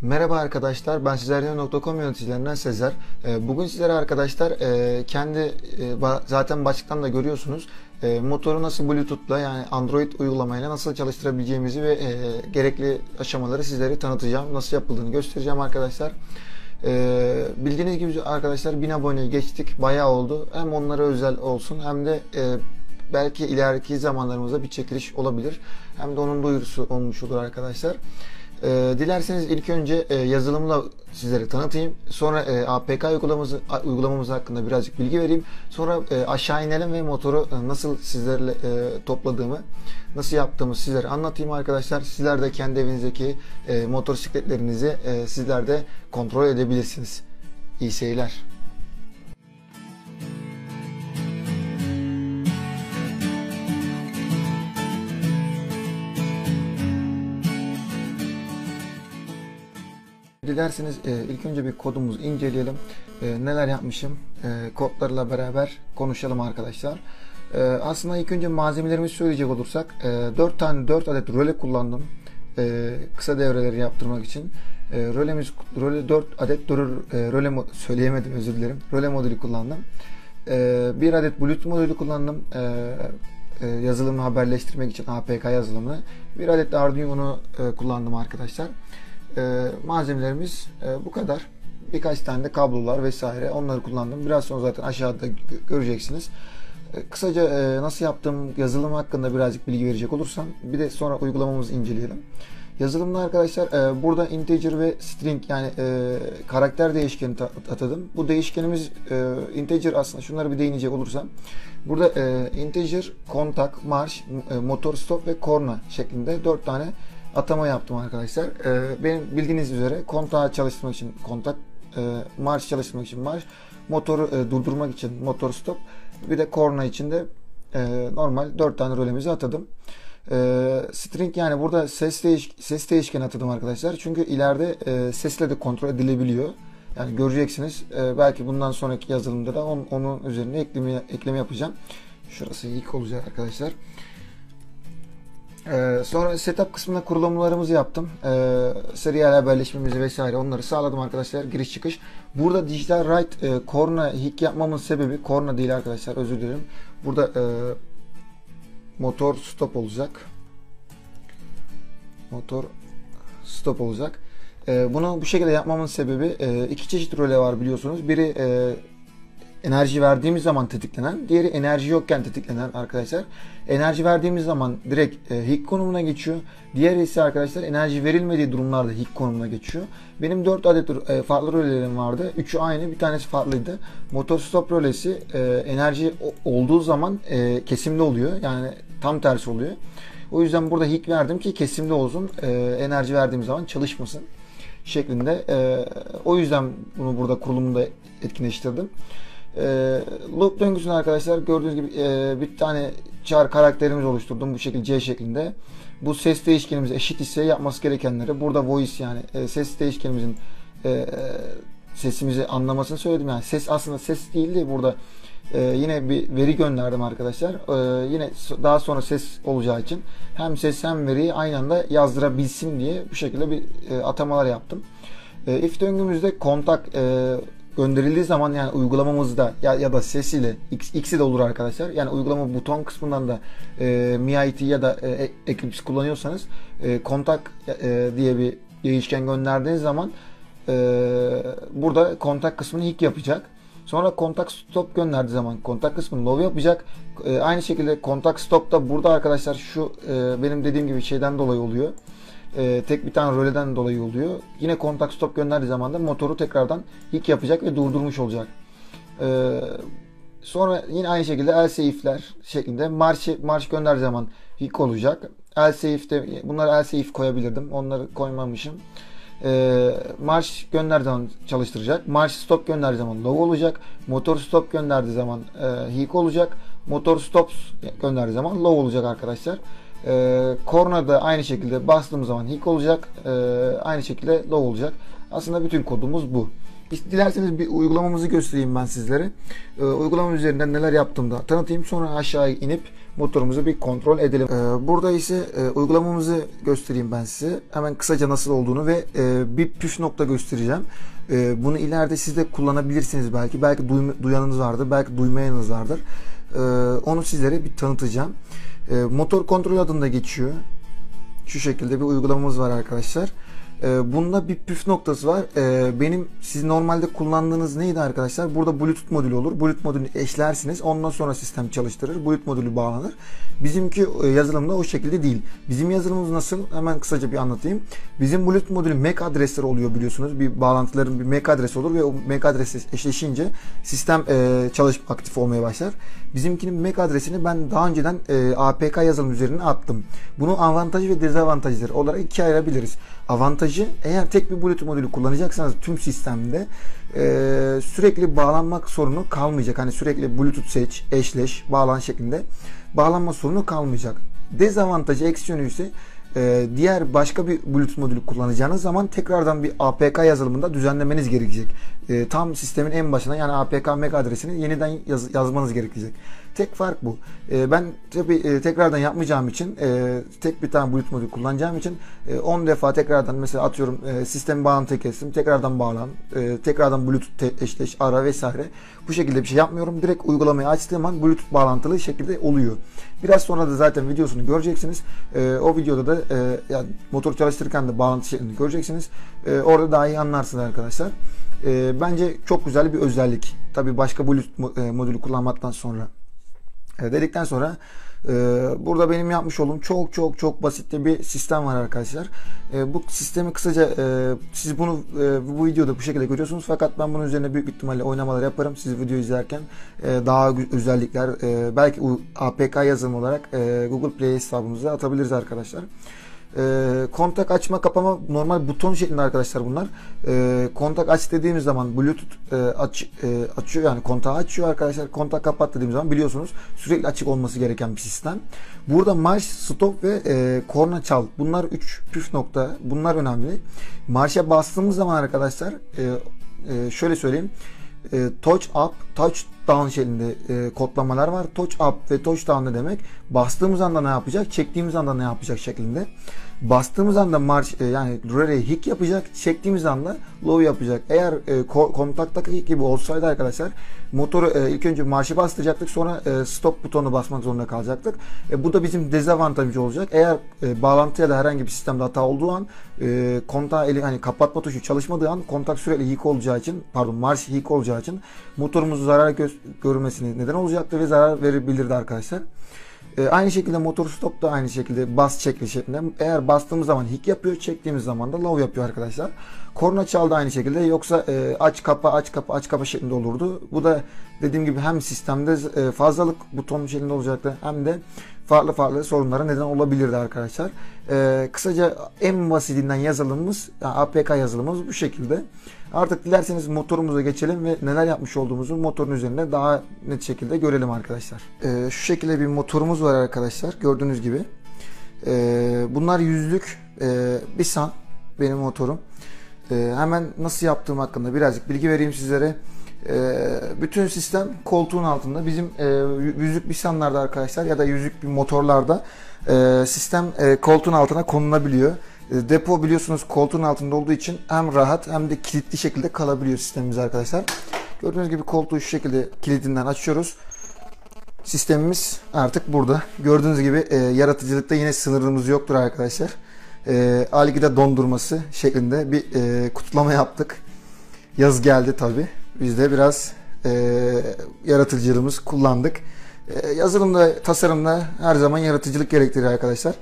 Merhaba arkadaşlar, ben sizlerden.com yöneticilerinden Sezer. Ee, Bugün sizlere arkadaşlar e, kendi e, zaten başlıktan da görüyorsunuz e, motoru nasıl Bluetooth'la yani Android uygulamayla nasıl çalıştırabileceğimizi ve gerekli aşamaları sizlere tanıtacağım. Nasıl yapıldığını göstereceğim arkadaşlar. Bildiğiniz gibi arkadaşlar 1000 aboneyi geçtik, bayağı oldu. Hem onlara özel olsun hem de belki ileriki zamanlarımızda bir çekiliş olabilir. Hem de onun duyurusu olmuş olur arkadaşlar. E, dilerseniz ilk önce e, yazılımla sizlere tanıtayım. Sonra e, APK uygulamamız, uygulamamız hakkında birazcık bilgi vereyim. Sonra e, aşağı inelim ve motoru e, nasıl sizlerle e, topladığımı, nasıl yaptığımı sizlere anlatayım arkadaşlar. Sizler de kendi evinizdeki e, motosikletlerinizi e, sizler de kontrol edebilirsiniz. İyi seyirler. Dilerseniz e, ilk önce bir kodumuzu inceleyelim. E, neler yapmışım? E, kodlarla beraber konuşalım arkadaşlar. E, aslında ilk önce malzemelerimizi söyleyecek olursak e, 4 tane 4 adet röle kullandım. E, kısa devreleri yaptırmak için. E, rölemiz röle 4 adet röle, e, röle mo- söyleyemedim özür dilerim. Röle modülü kullandım. E, bir adet Bluetooth modülü kullandım. E, e, yazılımı haberleştirmek için APK yazılımını. Bir adet de Arduino'nu e, kullandım arkadaşlar. E, malzemelerimiz e, bu kadar. Birkaç tane de kablolar vesaire onları kullandım. Biraz sonra zaten aşağıda gö- göreceksiniz. E, kısaca e, nasıl yaptığım yazılım hakkında birazcık bilgi verecek olursam bir de sonra uygulamamızı inceleyelim. Yazılımda arkadaşlar e, burada integer ve string yani e, karakter değişkeni ta- atadım. Bu değişkenimiz e, integer aslında şunları bir değinecek olursam. Burada e, integer, kontak, marş, e, motor stop ve korna şeklinde 4 tane atama yaptım arkadaşlar. E, benim bildiğiniz üzere kontağı çalıştırmak için kontak, e, marş çalıştırmak için marş, motoru e, durdurmak için motor stop, bir de korna için de e, normal 4 tane rolemizi atadım. E, string yani burada ses değiş ses değişkeni atadım arkadaşlar. Çünkü ileride e, sesle de kontrol edilebiliyor. Yani göreceksiniz. E, belki bundan sonraki yazılımda da on- onun üzerine ekleme ekleme yapacağım. Şurası ilk olacak arkadaşlar. Ee, sonra setup kısmında kurulumlarımızı yaptım. Ee, serial haberleşmemizi vesaire onları sağladım arkadaşlar giriş çıkış. Burada dijital write e, korna hick yapmamın sebebi korna değil arkadaşlar özür dilerim. Burada e, motor stop olacak. Motor stop olacak. E, bunu bu şekilde yapmamın sebebi e, iki çeşit röle var biliyorsunuz. Biri e, enerji verdiğimiz zaman tetiklenen, diğeri enerji yokken tetiklenen arkadaşlar. Enerji verdiğimiz zaman direkt e, hick konumuna geçiyor. Diğeri ise arkadaşlar enerji verilmediği durumlarda hick konumuna geçiyor. Benim 4 adet e, farklı rölelerim vardı. Üçü aynı, bir tanesi farklıydı. Motor stop rölesi e, enerji olduğu zaman e, kesimli oluyor. Yani tam tersi oluyor. O yüzden burada hick verdim ki kesimli olsun. E, enerji verdiğim zaman çalışmasın şeklinde. E, o yüzden bunu burada kurulumunda etkinleştirdim. E, loop döngüsünü arkadaşlar gördüğünüz gibi e, bir tane char karakterimiz oluşturdum bu şekilde C şeklinde. Bu ses değişkenimiz eşit ise yapması gerekenleri burada voice yani e, ses değişkenimizin e, sesimizi anlamasını söyledim. Yani ses aslında ses değildi burada e, yine bir veri gönderdim arkadaşlar. E, yine daha sonra ses olacağı için hem ses hem veriyi aynı anda yazdırabilsin diye bu şekilde bir e, atamalar yaptım. E, if döngümüzde kontak e, gönderildiği zaman yani uygulamamızda ya, ya da sesiyle X, ikisi de olur arkadaşlar. Yani uygulama buton kısmından da e, MIT ya da e, Eclipse kullanıyorsanız e, kontak e, diye bir değişken gönderdiğiniz zaman e, burada kontak kısmını hick yapacak. Sonra kontak stop gönderdiği zaman kontak kısmını low yapacak. E, aynı şekilde kontak stop da burada arkadaşlar şu e, benim dediğim gibi şeyden dolayı oluyor. E, tek bir tane röleden dolayı oluyor. Yine kontak stop gönderdiği zaman da motoru tekrardan hick yapacak ve durdurmuş olacak. E, sonra yine aynı şekilde else if'ler şeklinde marş marş gönderdiği zaman hick olacak. Else if'te bunları else if koyabilirdim. Onları koymamışım. E, marş gönderdiği zaman çalıştıracak. Marş stop gönderdiği zaman low olacak. Motor stop gönderdiği zaman e, hick olacak. Motor stop gönderdiği zaman low olacak arkadaşlar. E, korna da aynı şekilde bastığımız zaman hick olacak. E, aynı şekilde low olacak. Aslında bütün kodumuz bu. Dilerseniz bir uygulamamızı göstereyim ben sizlere. E, uygulama üzerinden neler yaptığımı da tanıtayım. Sonra aşağıya inip motorumuzu bir kontrol edelim. E, burada ise e, uygulamamızı göstereyim ben size. Hemen kısaca nasıl olduğunu ve e, bir püf nokta göstereceğim. E, bunu ileride siz de kullanabilirsiniz belki. Belki duy, duyanınız vardır, belki duymayanınız vardır. E, onu sizlere bir tanıtacağım. E, motor kontrol adında geçiyor. Şu şekilde bir uygulamamız var arkadaşlar. Ee, bunda bir püf noktası var. Ee, benim siz normalde kullandığınız neydi arkadaşlar? Burada Bluetooth modülü olur. Bluetooth modülünü eşlersiniz. Ondan sonra sistem çalıştırır. Bluetooth modülü bağlanır. Bizimki e, yazılımda o şekilde değil. Bizim yazılımımız nasıl? Hemen kısaca bir anlatayım. Bizim Bluetooth modülü MAC adresleri oluyor biliyorsunuz. Bir bağlantıların bir MAC adresi olur ve o MAC adresi eşleşince sistem e, çalışıp aktif olmaya başlar. Bizimkinin MAC adresini ben daha önceden e, APK yazılım üzerine attım. Bunun avantajı ve dezavantajları olarak ikiye ayırabiliriz. Avantajı eğer tek bir Bluetooth modülü kullanacaksanız tüm sistemde e, sürekli bağlanmak sorunu kalmayacak. Hani sürekli Bluetooth seç, eşleş, bağlan şeklinde bağlanma sorunu kalmayacak. Dezavantajı, eksi yönü ise e, diğer başka bir Bluetooth modülü kullanacağınız zaman tekrardan bir APK yazılımında düzenlemeniz gerekecek. E, tam sistemin en başına yani APK MAC adresini yeniden yaz, yazmanız gerekecek. Tek fark bu. E, ben tabi e, tekrardan yapmayacağım için e, tek bir tane Bluetooth modülü kullanacağım için 10 e, defa tekrardan mesela atıyorum e, sistemi bağlantı kestim. Tekrardan bağlan. E, tekrardan Bluetooth eşleş ara vesaire. Bu şekilde bir şey yapmıyorum. Direkt uygulamayı açtığım an Bluetooth bağlantılı şekilde oluyor. Biraz sonra da zaten videosunu göreceksiniz. E, o videoda da e, yani motor çalıştırırken de bağlantı şeklini göreceksiniz. E, orada daha iyi anlarsınız arkadaşlar. E, bence çok güzel bir özellik. Tabi başka Bluetooth e, modülü kullanmaktan sonra dedikten sonra e, burada benim yapmış olduğum çok çok çok basit bir sistem var arkadaşlar. E, bu sistemi kısaca siz bunu bu videoda bu şekilde görüyorsunuz fakat ben bunun üzerine büyük ihtimalle oynamalar yaparım. Siz video izlerken daha özellikler belki APK yazılım olarak Google Play hesabımıza atabiliriz arkadaşlar. E, kontak açma kapama normal buton şeklinde arkadaşlar bunlar. E, kontak aç dediğimiz zaman Bluetooth e, aç, e, açıyor yani kontağı açıyor arkadaşlar. Kontak kapat dediğimiz zaman biliyorsunuz sürekli açık olması gereken bir sistem. Burada marş, stop ve e, korna çal. Bunlar üç püf nokta. Bunlar önemli. Marşa bastığımız zaman arkadaşlar e, e, şöyle söyleyeyim. E, touch up, touch down şeklinde e, kodlamalar var. Touch up ve touch down ne demek? Bastığımız anda ne yapacak? Çektiğimiz anda ne yapacak şeklinde. Bastığımız anda marş e, yani röreyi hick yapacak. Çektiğimiz anda low yapacak. Eğer e, kontaktaki hick gibi olsaydı arkadaşlar motoru e, ilk önce marşı bastıracaktık. Sonra e, stop butonu basmak zorunda kalacaktık. E, bu da bizim dezavantajımız olacak. Eğer e, bağlantıya da herhangi bir sistemde hata olduğu an e, kontağı eli hani kapatma tuşu çalışmadığı an kontak sürekli hick olacağı için pardon marş hick olacağı için motorumuz zarar gö görmesine neden olacaktı ve zarar verebilirdi arkadaşlar. E, aynı şekilde motor stop da aynı şekilde bas çekli şeklinde. Eğer bastığımız zaman hick yapıyor, çektiğimiz zaman da low yapıyor arkadaşlar. Korna çal da aynı şekilde yoksa e, aç kapa aç kapa aç kapa şeklinde olurdu. Bu da dediğim gibi hem sistemde e, fazlalık buton şeklinde olacaktı hem de farklı farklı sorunlara neden olabilirdi arkadaşlar. E, kısaca en basitinden yazılımımız yani APK yazılımımız bu şekilde. Artık dilerseniz motorumuza geçelim ve neler yapmış olduğumuzu motorun üzerinde daha net şekilde görelim arkadaşlar. Ee, şu şekilde bir motorumuz var arkadaşlar gördüğünüz gibi. Ee, bunlar yüzlük e, bir benim motorum. Ee, hemen nasıl yaptığım hakkında birazcık bilgi vereyim sizlere. Ee, bütün sistem koltuğun altında. Bizim e, yüzlük bisanlarda arkadaşlar ya da yüzlük bir motorlarda e, sistem e, koltuğun altına konulabiliyor. Depo biliyorsunuz koltuğun altında olduğu için hem rahat hem de kilitli şekilde kalabiliyor sistemimiz arkadaşlar. Gördüğünüz gibi koltuğu şu şekilde kilidinden açıyoruz. Sistemimiz artık burada. Gördüğünüz gibi e, yaratıcılıkta yine sınırımız yoktur arkadaşlar. E, Algida dondurması şeklinde bir e, kutlama yaptık. Yaz geldi tabi. Biz de biraz e, yaratıcılığımız kullandık. E, yazılımda, tasarımda her zaman yaratıcılık gerektirir arkadaşlar.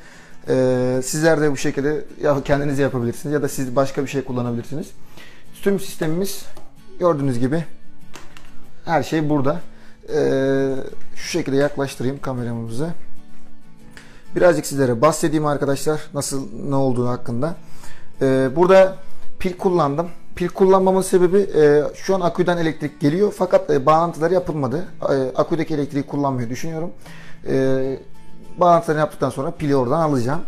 Ee, sizler de bu şekilde ya kendiniz yapabilirsiniz ya da siz başka bir şey kullanabilirsiniz. Tüm sistemimiz gördüğünüz gibi her şey burada. Ee, şu şekilde yaklaştırayım kameramızı. Birazcık sizlere bahsedeyim arkadaşlar nasıl ne olduğu hakkında. Ee, burada pil kullandım. Pil kullanmamın sebebi e, şu an aküden elektrik geliyor fakat e, bağlantıları yapılmadı. E, aküdeki elektriği kullanmıyor düşünüyorum. E, bağlantılarını yaptıktan sonra pili oradan alacağım.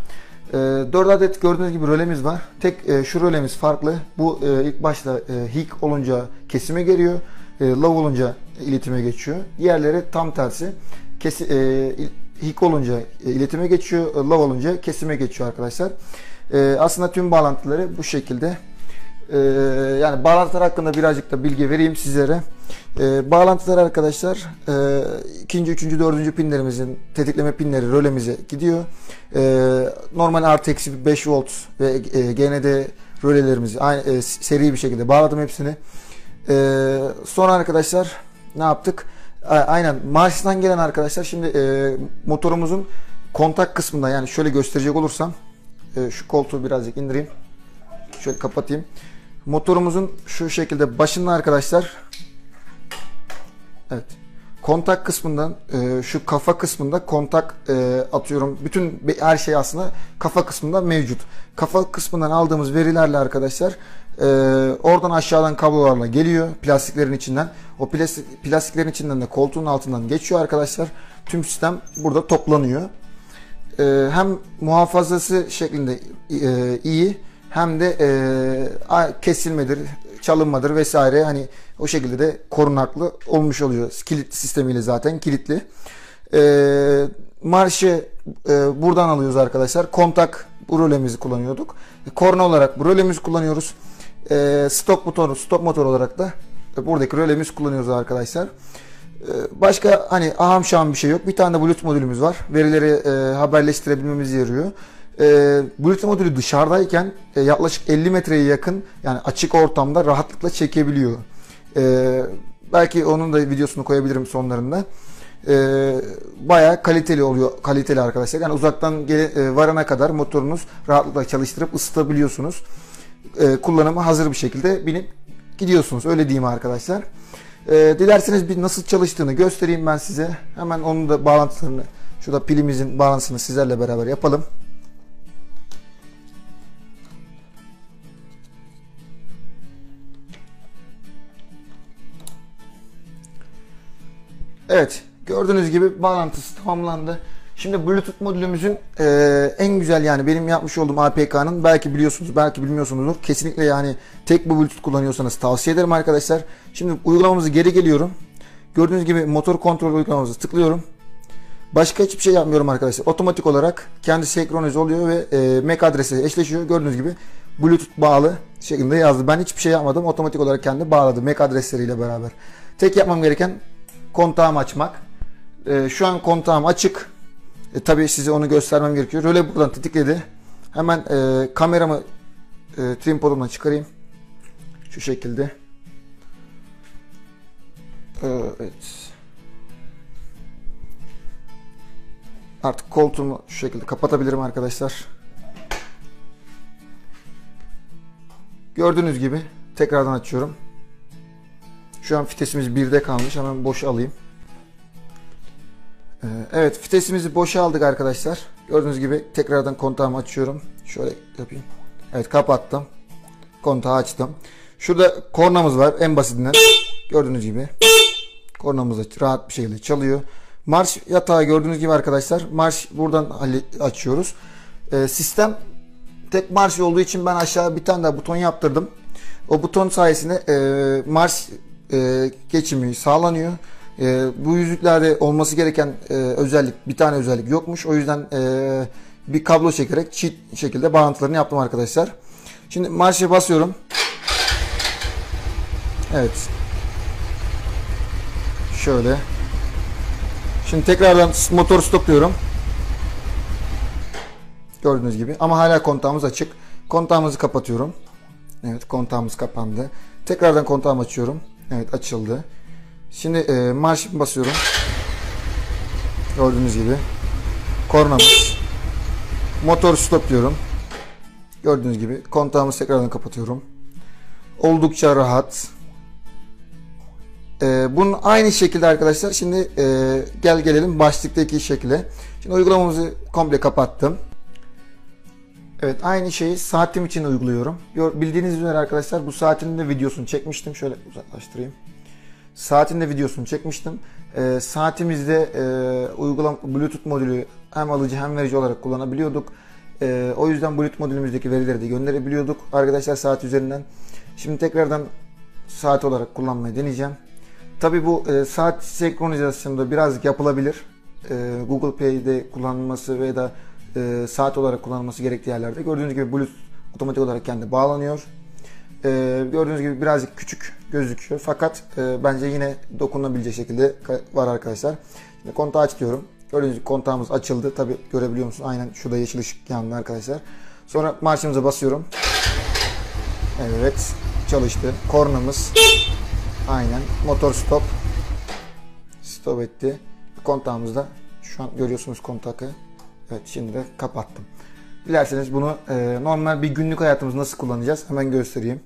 E, 4 adet gördüğünüz gibi rölemiz var. Tek e, şu rölemiz farklı. Bu e, ilk başta e, hik olunca kesime geliyor. E, low olunca iletime geçiyor. Diğerleri tam tersi. Kesi, e, hik olunca e, iletime geçiyor. E, low olunca kesime geçiyor arkadaşlar. E, aslında tüm bağlantıları bu şekilde. E, yani bağlantılar hakkında birazcık da bilgi vereyim sizlere. E, bağlantılar arkadaşlar e, ikinci, üçüncü, dördüncü pinlerimizin tetikleme pinleri rölemize gidiyor. E, normal artı eksi 5 volt ve e, GND rölelerimizi aynı, e, seri bir şekilde bağladım hepsini. E, sonra arkadaşlar ne yaptık? Aynen marştan gelen arkadaşlar şimdi e, motorumuzun kontak kısmında yani şöyle gösterecek olursam e, şu koltuğu birazcık indireyim. Şöyle kapatayım. Motorumuzun şu şekilde başında arkadaşlar Evet. Kontak kısmından e, şu kafa kısmında kontak e, atıyorum. Bütün her şey aslında kafa kısmında mevcut. Kafa kısmından aldığımız verilerle arkadaşlar e, oradan aşağıdan kablolarla geliyor plastiklerin içinden. O plastik, plastiklerin içinden de koltuğun altından geçiyor arkadaşlar. Tüm sistem burada toplanıyor. E, hem muhafazası şeklinde e, iyi hem de e, kesilmedir, çalınmadır vesaire hani o şekilde de korunaklı olmuş oluyor. Kilit sistemiyle zaten kilitli. E, marşı e, buradan alıyoruz arkadaşlar. Kontak bu rölemizi kullanıyorduk. E, korna olarak bu kullanıyoruz. E, stop motoru, stop motor olarak da e, buradaki rölemizi kullanıyoruz arkadaşlar. E, başka hani aham şaham bir şey yok. Bir tane de Bluetooth modülümüz var. Verileri e, haberleştirebilmemizi yarıyor. E, Bluetooth modülü dışarıdayken e, yaklaşık 50 metreye yakın yani açık ortamda rahatlıkla çekebiliyor. E, belki onun da videosunu koyabilirim sonlarında. E, bayağı kaliteli oluyor kaliteli arkadaşlar. Yani uzaktan gele, e, varana kadar motorunuz rahatlıkla çalıştırıp ısıtabiliyorsunuz. E, kullanıma hazır bir şekilde binip gidiyorsunuz. Öyle diyeyim arkadaşlar. E, dilerseniz bir nasıl çalıştığını göstereyim ben size. Hemen onun da bağlantılarını şurada pilimizin bağlantısını sizlerle beraber yapalım. Evet gördüğünüz gibi bağlantısı tamamlandı. Şimdi Bluetooth modülümüzün e, en güzel yani benim yapmış olduğum APK'nın belki biliyorsunuz belki bilmiyorsunuzdur. Kesinlikle yani tek bu Bluetooth kullanıyorsanız tavsiye ederim arkadaşlar. Şimdi uygulamamızı geri geliyorum. Gördüğünüz gibi motor kontrol uygulamamızı tıklıyorum. Başka hiçbir şey yapmıyorum arkadaşlar. Otomatik olarak kendi senkronize oluyor ve e, MAC adresi eşleşiyor. Gördüğünüz gibi Bluetooth bağlı şeklinde yazdı. Ben hiçbir şey yapmadım. Otomatik olarak kendi bağladı MAC adresleriyle beraber. Tek yapmam gereken kontağımı açmak. E, şu an kontağım açık. E, tabii size onu göstermem gerekiyor. Röle buradan tetikledi. Hemen e, kameramı e, tripodumdan çıkarayım. Şu şekilde. Evet. Artık koltuğumu şu şekilde kapatabilirim arkadaşlar. Gördüğünüz gibi tekrardan açıyorum. Şu an fitesimiz 1'de kalmış. Hemen boş alayım. Ee, evet fitesimizi boşa aldık arkadaşlar. Gördüğünüz gibi tekrardan kontağımı açıyorum. Şöyle yapayım. Evet kapattım. Kontağı açtım. Şurada kornamız var en basitinden. Gördüğünüz gibi. Kornamız rahat bir şekilde çalıyor. Marş yatağı gördüğünüz gibi arkadaşlar. Marş buradan açıyoruz. Ee, sistem tek marş olduğu için ben aşağı bir tane daha buton yaptırdım. O buton sayesinde e, marş e, geçimi sağlanıyor. E, bu yüzüklerde olması gereken e, özellik bir tane özellik yokmuş. O yüzden e, bir kablo çekerek çift şekilde bağlantılarını yaptım arkadaşlar. Şimdi marşa basıyorum. Evet. Şöyle. Şimdi tekrardan motor stopluyorum. Gördüğünüz gibi. Ama hala kontağımız açık. Kontağımızı kapatıyorum. Evet kontağımız kapandı. Tekrardan kontağımı açıyorum. Evet açıldı. Şimdi e, marş basıyorum. Gördüğünüz gibi. Kornamız. Motor stop diyorum. Gördüğünüz gibi. Kontağımızı tekrardan kapatıyorum. Oldukça rahat. Ee, bunun aynı şekilde arkadaşlar şimdi e, gel gelelim başlıktaki şekilde. Şimdi uygulamamızı komple kapattım. Evet aynı şeyi saatim için uyguluyorum. Bildiğiniz üzere arkadaşlar bu saatin de videosunu çekmiştim. Şöyle uzaklaştırayım. Saatin de videosunu çekmiştim. E, saatimizde e, uygulam Bluetooth modülü hem alıcı hem verici olarak kullanabiliyorduk. E, o yüzden Bluetooth modülümüzdeki verileri de gönderebiliyorduk arkadaşlar saat üzerinden. Şimdi tekrardan saat olarak kullanmayı deneyeceğim. Tabi bu e, saat senkronizasyonunda biraz yapılabilir. E, Google Play'de kullanılması veya da e, saat olarak kullanılması gerektiği yerlerde. Gördüğünüz gibi Bluetooth otomatik olarak kendi bağlanıyor. E, gördüğünüz gibi birazcık küçük gözüküyor. Fakat e, bence yine dokunabilecek şekilde var arkadaşlar. Şimdi kontağı aç diyorum. Gördüğünüz gibi kontağımız açıldı. Tabi görebiliyor musunuz? Aynen şurada yeşil ışık yandı arkadaşlar. Sonra marşımıza basıyorum. Evet çalıştı. Kornamız. Aynen. Motor stop. Stop etti. Kontağımızda şu an görüyorsunuz kontakı. Evet şimdi de kapattım. Dilerseniz bunu e, normal bir günlük hayatımız nasıl kullanacağız hemen göstereyim.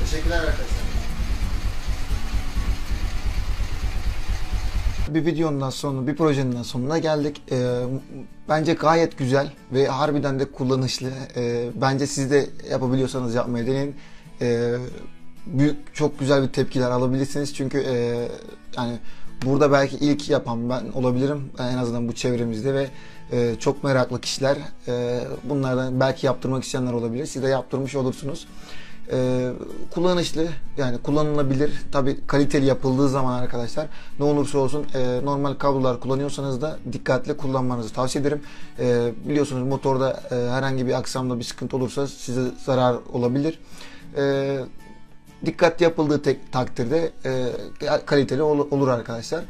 Teşekkürler arkadaşlar. Bir videonun sonuna, bir projenin sonuna geldik. Ee, bence gayet güzel ve harbiden de kullanışlı. Ee, bence siz de yapabiliyorsanız yapmayı deneyin. Ee, büyük, çok güzel bir tepkiler alabilirsiniz. Çünkü e, yani burada belki ilk yapan ben olabilirim. En azından bu çevremizde ve e, çok meraklı kişiler. E, bunlardan belki yaptırmak isteyenler olabilir. Siz de yaptırmış olursunuz. Ee, kullanışlı yani kullanılabilir tabi kaliteli yapıldığı zaman arkadaşlar ne olursa olsun e, normal kablolar kullanıyorsanız da dikkatli kullanmanızı tavsiye ederim. E, biliyorsunuz motorda e, herhangi bir aksamda bir sıkıntı olursa size zarar olabilir. E, dikkatli yapıldığı tek takdirde e, kaliteli ol, olur arkadaşlar.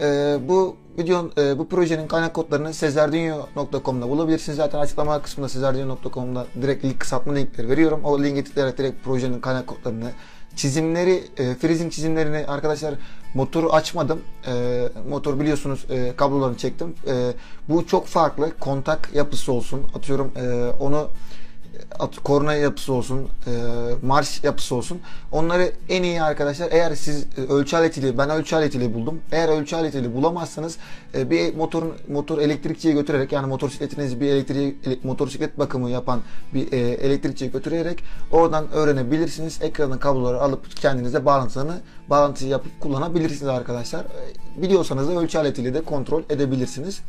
E, bu videonun e, bu projenin kaynak kodlarını sezardinho.com'da bulabilirsiniz. Zaten açıklama kısmında sezardinho.com'da direkt link kısaltma linkleri veriyorum. O linki tıklayarak direkt projenin kaynak kodlarını çizimleri, e, freezing çizimlerini arkadaşlar motoru açmadım. E, motor biliyorsunuz e, kablolarını çektim. E, bu çok farklı. Kontak yapısı olsun. Atıyorum e, onu korna yapısı olsun, e, marş yapısı olsun. Onları en iyi arkadaşlar eğer siz e, ölçü aletiyle ben ölçü aletiyle buldum. Eğer ölçü aletiyle bulamazsanız e, bir motorun motor elektrikçiye götürerek yani motosikletinizi bir elektrik motosiklet bakımı yapan bir elektrikçiye götürerek oradan öğrenebilirsiniz. Ekranın kabloları alıp kendinize bağlantısını bağlantıyı yapıp kullanabilirsiniz arkadaşlar. Biliyorsanız da ölçü aletiyle de kontrol edebilirsiniz.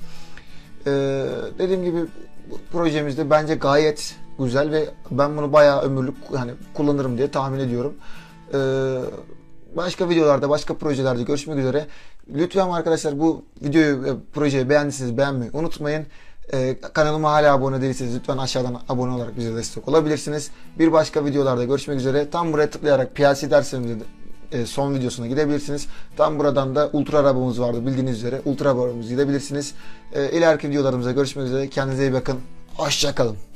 dediğim gibi projemizde bence gayet güzel ve ben bunu bayağı ömürlük hani kullanırım diye tahmin ediyorum. Ee, başka videolarda, başka projelerde görüşmek üzere. Lütfen arkadaşlar bu videoyu, projeyi beğendiyseniz beğenmeyi unutmayın. Ee, kanalıma hala abone değilseniz lütfen aşağıdan abone olarak bize destek olabilirsiniz. Bir başka videolarda görüşmek üzere. Tam buraya tıklayarak PLC derslerimizde e, son videosuna gidebilirsiniz. Tam buradan da ultra arabamız vardı bildiğiniz üzere. Ultra arabamızı gidebilirsiniz. E, ileriki videolarımızda görüşmek üzere. Kendinize iyi bakın. Hoşçakalın.